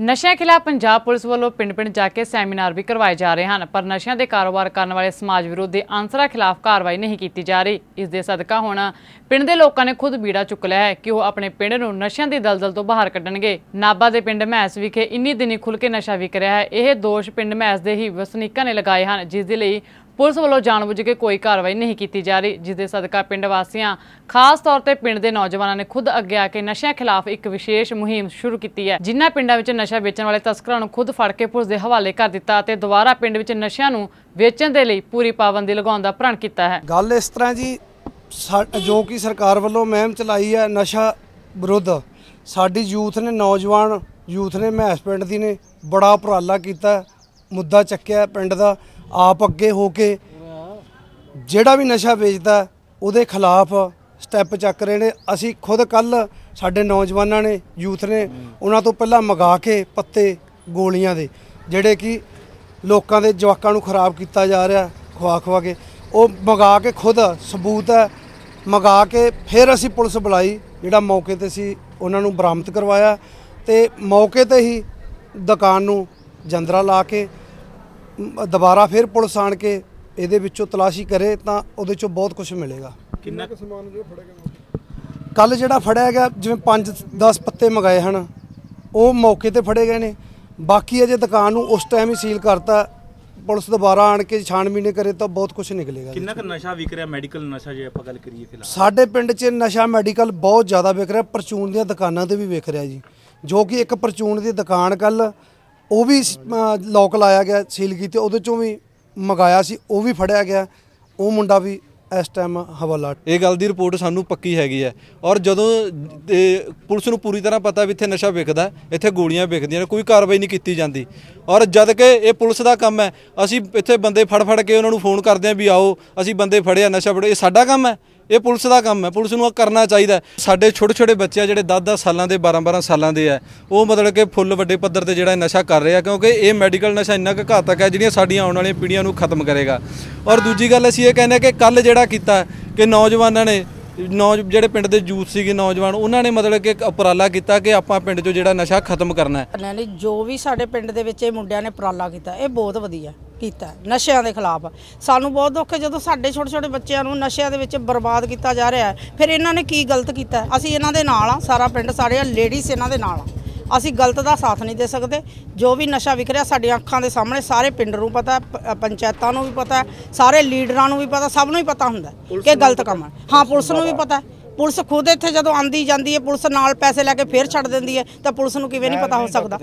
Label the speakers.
Speaker 1: ਨਸ਼ਿਆਂ ਖਿਲਾਫ ਪੰਜਾਬ ਪੁਲਿਸ ਵੱਲੋਂ ਪਿੰਡ-ਪਿੰਡ ਜਾ ਕੇ ਸੈਮੀਨਾਰ ਵੀ ਕਰਵਾਏ ਜਾ ਰਹੇ ਹਨ, ਪਰ ਨਸ਼ਿਆਂ ਦੇ ਕਾਰੋਬਾਰ ਕਰਨ ਵਾਲੇ ਸਮਾਜ ਵਿਰੋਧੀ ਅਨਸਰਾਂ ਖਿਲਾਫ ਕਾਰਵਾਈ ਨਹੀਂ ਕੀਤੀ ਜਾ ਰਹੀ। ਇਸ ਦੇ ਸਦਕਾ ਹੁਣ ਪਿੰਡ ਦੇ ਲੋਕਾਂ ਨੇ ਖੁਦ ਬੀੜਾ ਚੁੱਕ ਲਿਆ ਹੈ ਕਿ ਉਹ ਆਪਣੇ ਪਿੰਡ ਨੂੰ ਨਸ਼ਿਆਂ ਦੀ ਦਲਦਲ ਤੋਂ ਬਾਹਰ ਕੱਢਣਗੇ। ਨਾਬਾ ਦੇ ਪਿੰਡ ਮਹਿਸ ਵਿਖੇ ਇੰਨੀ ਦਿਨੀ ਖੁੱਲ ਕੇ ਨਸ਼ਾ ਵਿਕ ਰਿਹਾ ਹੈ। ਇਹ ਦੋਸ਼ ਪਿੰਡ ਮਹਿਸ ਦੇ ਹੀ ਵਸਨੀਕਾਂ ਨੇ ਲਗਾਏ ਹਨ, ਜਿਸ ਦੇ ਲਈ ਪੁਲਿਸ ਵੱਲੋਂ ਜਾਣਬੁੱਝ ਕੇ ਕੋਈ ਕਾਰਵਾਈ ਨਹੀਂ ਕੀਤੀ ਜਾ ਰਹੀ ਜਿਸ ਦੇ ਸਦਕਾ ਪਿੰਡ ਵਾਸੀਆਂ, ਖਾਸ ਤੌਰ ਤੇ ਪਿੰਡ ਦੇ ਨੌਜਵਾਨਾਂ ਨੇ ਖੁਦ ਅੱਗੇ ਆ ਕੇ ਨਸ਼ਿਆਂ ਖਿਲਾਫ ਇੱਕ ਵਿਸ਼ੇਸ਼ ਮੁਹਿੰਮ ਸ਼ੁਰੂ ਕੀਤੀ ਹੈ। ਜਿਨ੍ਹਾਂ ਪਿੰਡਾਂ ਵਿੱਚ ਨਸ਼ਾ ਵੇਚਣ ਵਾਲੇ ਤਸਕਰਾਂ ਨੂੰ ਖੁਦ ਫੜ ਕੇ ਪੁਲਿਸ ਦੇ ਹਵਾਲੇ ਕਰ ਦਿੱਤਾ ਅਤੇ ਦੁਬਾਰਾ ਪਿੰਡ ਵਿੱਚ ਨਸ਼ਿਆਂ ਨੂੰ ਵੇਚਣ ਦੇ ਲਈ ਪੂਰੀ ਪਾਬੰਦੀ ਲਗਾਉਣ ਦਾ ਪ੍ਰਣ ਕੀਤਾ ਹੈ।
Speaker 2: ਗੱਲ ਇਸ ਤਰ੍ਹਾਂ ਜੀ, ਸਾ- ਜੋ ਕਿ ਸਰਕਾਰ ਵੱਲੋਂ ਮੁਹਿੰਮ ਚਲਾਈ ਹੈ ਨਸ਼ਾ ਵਿਰੁੱਧ, ਸਾਡੀ ਯੂਥ ਨੇ ਨੌਜਵਾਨ ਯੂਥ ਨੇ ਮਹਿਸ ਪਿੰਡ ਦੀ ਨੇ ਬੜਾ ਉਪਰਾਲਾ ਕੀਤਾ, ਮੁੱਦਾ ਚੱਕਿਆ ਪਿੰਡ ਦਾ। ਆਪ ਅੱਗੇ ਹੋ ਕੇ ਜਿਹੜਾ ਵੀ ਨਸ਼ਾ ਵੇਚਦਾ ਉਹਦੇ ਖਿਲਾਫ ਸਟੈਪ ਚੱਕ ਰਹੇ ਨੇ। ਅਸੀਂ ਖੁਦ ਕੱਲ ਸਾਡੇ ਨੌਜਵਾਨਾਂ ਨੇ, ਯੂਥ ਨੇ ਉਹਨਾਂ ਤੋਂ ਪਹਿਲਾਂ ਮੰਗਾ ਕੇ ਪੱਤੇ ਗੋਲੀਆਂ ਦੇ, ਜਿਹੜੇ ਕਿ ਲੋਕਾਂ ਦੇ ਜਵਾਕਾਂ ਨੂੰ ਖਰਾਬ ਕੀਤਾ ਜਾ ਰਿਹਾ ਖਵਾ ਖਵਾ ਕੇ। ਉਹ ਮੰਗਾ ਕੇ ਖੁਦ ਸਬੂਤ ਹੈ, ਮੰਗਾ ਕੇ ਫਿਰ ਅਸੀਂ ਪੁਲਿਸ ਬੁਲਾਈ, ਜਿਹੜਾ ਮੌਕੇ ਤੇ ਸੀ, ਉਹਨਾਂ ਨੂੰ ਬਰਾਮਦ ਕਰਵਾਇਆ ਤੇ ਮੌਕੇ ਤੇ ਹੀ ਦੁਕਾਨ ਨੂੰ ਜੰਦਰਾ ਲਾ ਕੇ ਦੁਬਾਰਾ ਫਿਰ ਪੁਲਿਸ ਆਣ ਕੇ ਇਹਦੇ ਵਿੱਚੋਂ ਤਲਾਸ਼ੀ ਕਰੇ ਤਾਂ ਉਹਦੇ ਚੋਂ ਬਹੁਤ ਕੁਝ ਮਿਲੇਗਾ।
Speaker 3: ਕਿੰਨਾ
Speaker 2: ਕੱਲ ਜਿਹੜਾ ਫੜਿਆ ਗਿਆ ਜਿਵੇਂ 5 10 ਪੱਤੇ ਮੰਗਾਏ ਹਨ ਉਹ ਮੌਕੇ ਤੇ ਫੜੇ ਗਏ ਨੇ। ਬਾਕੀ ਅਜੇ ਦੁਕਾਨ ਨੂੰ ਉਸ ਟਾਈਮ ਹੀ ਸੀਲ ਕਰਤਾ। ਪੁਲਿਸ ਦੁਬਾਰਾ ਆਣ ਕੇ ਛਾਣਬੀਨੇ ਕਰੇ ਤਾਂ ਬਹੁਤ ਕੁਝ ਨਿਕਲੇਗਾ।
Speaker 3: ਕਿੰਨਾ ਕੁ ਨਸ਼ਾ ਵਿਕ ਰਿਹਾ ਮੈਡੀਕਲ ਨਸ਼ਾ ਜੇ ਆਪਾਂ ਗੱਲ ਕਰੀਏ ਫਿਲਹਾਲ?
Speaker 2: ਸਾਡੇ ਪਿੰਡ 'ਚ ਨਸ਼ਾ ਮੈਡੀਕਲ ਬਹੁਤ ਜ਼ਿਆਦਾ ਵਿਕ ਰਿਹਾ। ਪਰਚੂਨ ਦੀਆਂ ਦੁਕਾਨਾਂ ਤੇ ਵੀ ਵਿਕ ਰਿਹਾ ਜੀ। ਜੋ ਕਿ ਇੱਕ ਪਰਚੂਨ ਦੀ ਦੁਕਾਨ ਕੱਲ ਉਹ ਵੀ ਲੋਕ ਲਾਇਆ ਗਿਆ ਸੀਲ ਕੀਤੇ, ਉਹਦੇ ਚੋਂ ਵੀ ਮੰਗਾਇਆ ਸੀ, ਉਹ ਵੀ ਫੜਿਆ ਗਿਆ। ਉਹ ਮੁੰਡਾ ਵੀ ਇਸ ਟਾਈਮ ਹਵਾਲਾ
Speaker 4: ਇਹ ਗੱਲ ਦੀ ਰਿਪੋਰਟ ਸਾਨੂੰ ਪੱਕੀ ਹੈਗੀ ਹੈ। ਔਰ ਜਦੋਂ ਇਹ ਪੁਲਿਸ ਨੂੰ ਪੂਰੀ ਤਰ੍ਹਾਂ ਪਤਾ ਵੀ ਇੱਥੇ ਨਸ਼ਾ ਵਿਕਦਾ ਇੱਥੇ ਗੋਲੀਆਂ ਵਿਕਦੀਆਂ ਨੇ, ਕੋਈ ਕਾਰਵਾਈ ਨਹੀਂ ਕੀਤੀ ਜਾਂਦੀ। ਔਰ ਜਦ ਕਿ ਇਹ ਪੁਲਿਸ ਦਾ ਕੰਮ ਹੈ, ਅਸੀਂ ਇੱਥੇ ਬੰਦੇ ਫੜ ਫੜ ਕੇ ਉਹਨਾਂ ਨੂੰ ਫੋਨ ਕਰਦੇ ਹਾਂ ਵੀ ਆਓ, ਅਸੀਂ ਬੰਦੇ ਫੜਿਆ, ਨਸ਼ਾ ਫੜਿਆ, ਇਹ ਸਾਡਾ ਕੰਮ ਹੈ। ਇਹ ਪੁਲਿਸ ਦਾ ਕੰਮ ਹੈ, ਪੁਲਿਸ ਨੂੰ ਇਹ ਕਰਨਾ ਚਾਹੀਦਾ ਸਾਡੇ ਛੋਟੇ ਛੋਟੇ ਬੱਚੇ ਆ ਜਿਹੜੇ 10-10 ਸਾਲਾਂ ਦੇ 12-12 ਸਾਲਾਂ ਦੇ ਆ, ਉਹ ਮਤਲਬ ਕਿ ਫੁੱਲ ਵੱਡੇ ਪੱਧਰ ਤੇ ਜਿਹੜਾ ਨਸ਼ਾ ਕਰ ਰਹੇ ਆ, ਕਿਉਂਕਿ ਇਹ ਮੈਡੀਕਲ ਨਸ਼ਾ ਇੰਨਾ ਕੁ ਘਾਤਕ ਹੈ, ਜਿਹੜੀਆਂ ਸਾਡੀਆਂ ਆਉਣ ਵਾਲੀਆਂ ਪੀੜ੍ਹੀਆਂ ਨੂੰ ਖਤਮ ਕਰੇਗਾ। ਔਰ ਦੂਜੀ ਗੱਲ ਅਸੀਂ ਇਹ ਕਹਿੰਦੇ ਹਾਂ ਕਿ ਕੱਲ ਜਿਹੜਾ ਕੀਤਾ ਕਿ ਨੌਜਵਾਨਾਂ ਨੇ ਨੌ ਜਿਹੜੇ ਪਿੰਡ ਦੇ ਯੂਥ ਸੀਗੇ ਨੌਜਵਾਨ, ਉਹਨਾਂ ਨੇ ਮਤਲਬ ਕਿ ਉਪਰਾਲਾ ਕੀਤਾ ਕਿ ਆਪਾਂ ਪਿੰਡ 'ਚੋਂ ਜਿਹੜਾ ਨਸ਼ਾ ਖਤਮ ਕਰਨਾ ਹੈ।
Speaker 5: ਜੋ ਵੀ ਸਾਡੇ ਪਿੰਡ ਦੇ ਵਿੱਚ ਇਹ ਮੁੰਡਿਆਂ ਨੇ ਉਪਰਾਲਾ ਕੀਤਾ, ਇਹ ਬਹੁਤ ਵਧੀਆ ਕੀਤਾ ਨਸ਼ਿਆਂ ਦੇ ਖਿਲਾਫ। ਸਾਨੂੰ ਬਹੁਤ ਦੁੱਖ ਹੈ ਜਦੋਂ ਸਾਡੇ ਛੋਟੇ ਛੋਟੇ ਬੱਚਿਆਂ ਨੂੰ ਨਸ਼ਿਆਂ ਦੇ ਵਿੱਚ ਬਰਬਾਦ ਕੀਤਾ ਜਾ ਰਿਹਾ ਹੈ। ਫਿਰ ਇਹਨਾਂ ਨੇ ਕੀ ਗਲਤ ਕੀਤਾ? ਅਸੀਂ ਇਹਨਾਂ ਦੇ ਨਾਲ ਆ ਸਾਰਾ ਪਿੰਡ ਸਾਰੇ ਲੇਡੀਜ਼ ਇਹਨਾਂ ਦੇ ਨਾਲ ਆ ਅਸੀਂ ਗਲਤ ਦਾ ਸਾਥ ਨਹੀਂ ਦੇ ਸਕਦੇ। ਜੋ ਵੀ ਨਸ਼ਾ ਵਿਕ ਰਿਹਾ ਸਾਡੀਆਂ ਅੱਖਾਂ ਦੇ ਸਾਹਮਣੇ ਸਾਰੇ ਪਿੰਡ ਨੂੰ ਪਤਾ ਪੰਚਾਇਤਾਂ ਨੂੰ ਵੀ ਪਤਾ ਸਾਰੇ ਲੀਡਰਾਂ ਨੂੰ ਵੀ ਪਤਾ ਸਭ ਨੂੰ ਹੀ ਪਤਾ ਹੁੰਦਾ ਕਿ ਗਲਤ ਕੰਮ ਹੈ। ਹਾਂ। ਪੁਲਿਸ ਨੂੰ ਵੀ ਪਤਾ ਪੁਲਿਸ ਖੁਦ ਇੱਥੇ ਜਦੋਂ ਆਂਦੀ ਜਾਂਦੀ ਹੈ ਪੁਲਿਸ ਨਾਲ ਪੈਸੇ ਲੈ ਕੇ ਫੇਰ ਛੱਡ ਦਿੰਦੀ ਹੈ ਤਾਂ ਪੁਲਿਸ ਨੂੰ ਕਿਵੇਂ ਨਹੀਂ ਪਤਾ ਹੋ ਸਕਦਾ?